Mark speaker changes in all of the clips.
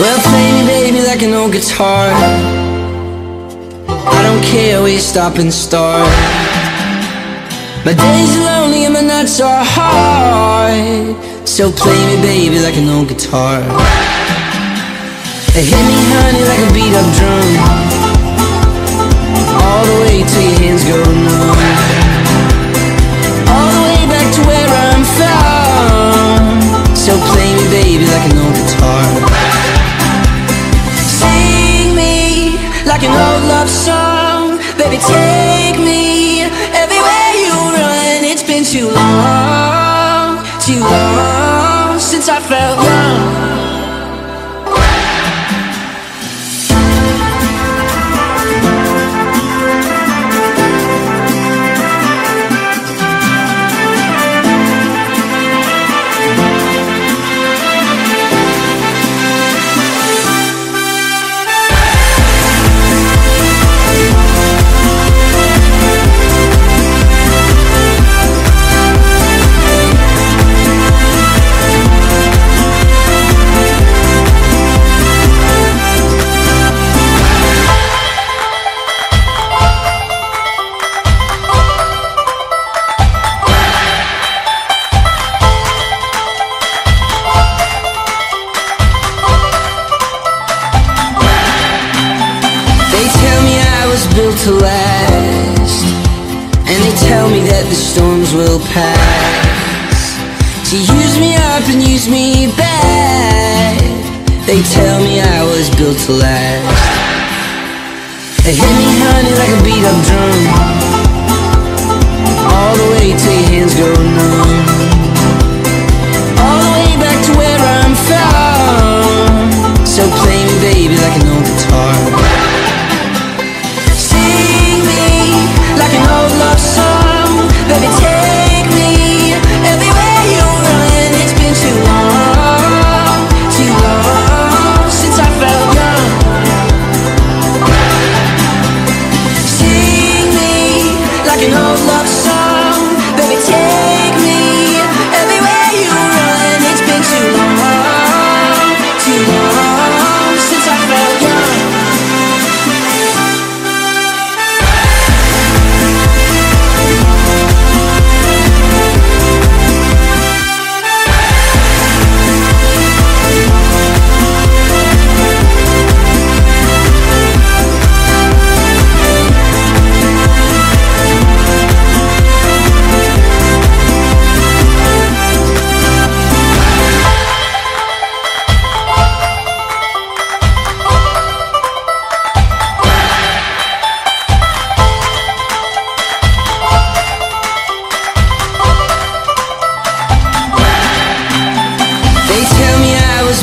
Speaker 1: Well, play me, baby, like an old guitar. I don't care where you stop and start. My days are lonely and my nights are hard. So play me, baby, like an old guitar. Hit me, honey, like a beat up drum. All the way till your hands go numb. Like an old love song. Baby, take me everywhere you run. It's been too long, too long since I felt built to last. And they tell me that the storms will pass. To use me up and use me back. They tell me I was built to last. They hit me honey like a beat up drum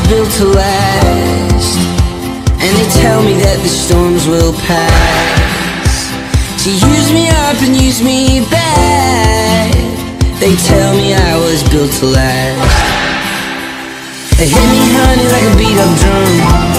Speaker 1: built to last. And they tell me that the storms will pass. To use me up and use me back. They tell me I was built to last. They hit me honey like a beat up drum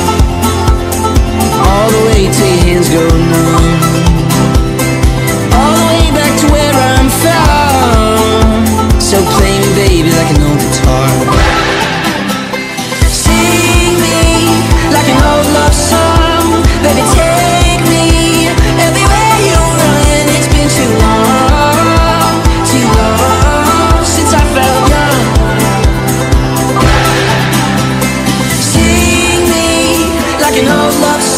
Speaker 1: love